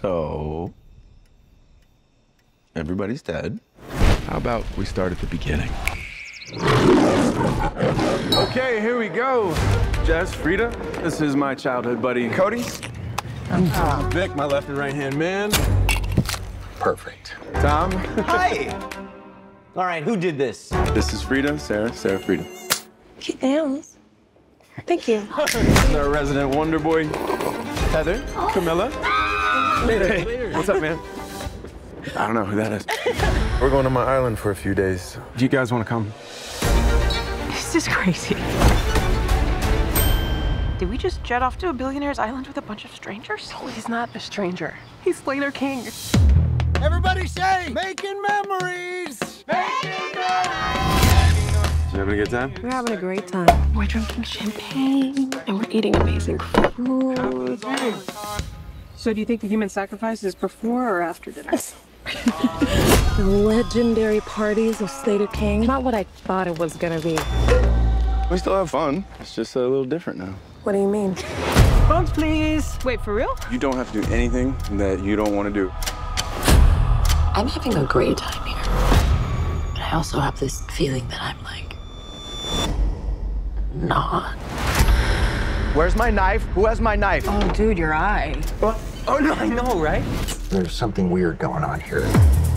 So, everybody's dead. How about we start at the beginning? Okay, here we go. Jess, Frida, this is my childhood buddy, Cody. I'm Tom. Vic, my left and right hand man. Perfect. Tom. Hi. All right, who did this? This is Frida, Sarah, Sarah, Frida. Cute nails. Thank you. This is our resident wonder boy, Heather, oh. Camilla. Hey, what's up, man? I don't know who that is. We're going to my island for a few days. Do you guys want to come? This is crazy. Did we just jet off to a billionaire's island with a bunch of strangers? No, he's not a stranger. He's Slater King. Everybody say, making memories! Did you have a good time? We're having a great time. We're drinking champagne and we're eating amazing food. So do you think the human sacrifice is before or after dinner? The legendary parties of Slater King. Not what I thought it was gonna be. We still have fun. It's just a little different now. What do you mean? Phones, please. Wait, for real? You don't have to do anything that you don't want to do. I'm having a great time here. But I also have this feeling that I'm like not. Where's my knife? Who has my knife? Oh, dude, your eye. What? Oh no, I know, right? There's something weird going on here.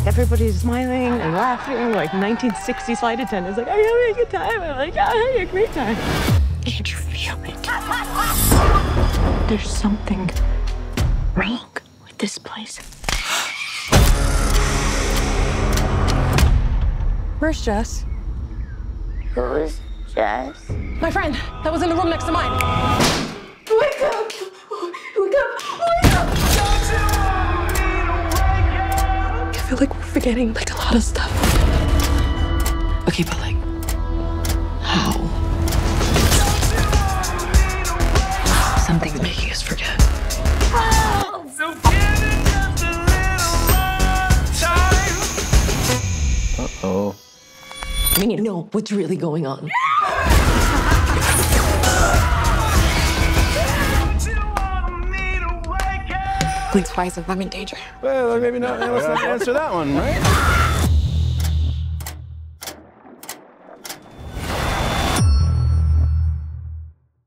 Everybody's smiling and laughing like 1960s flight attendants. Like, I'm having a good time. I'm like, I'm having a great time. Can't you feel it? There's something wrong with this place. Where's Jess? Who's Jess? My friend that was in the room next to mine. Feel like we're forgetting like a lot of stuff. Okay, but like, how? Something's making us forget. Oh. We need to know what's really going on. Twice if I'm in danger. Well, maybe not. Let's not answer that one, right?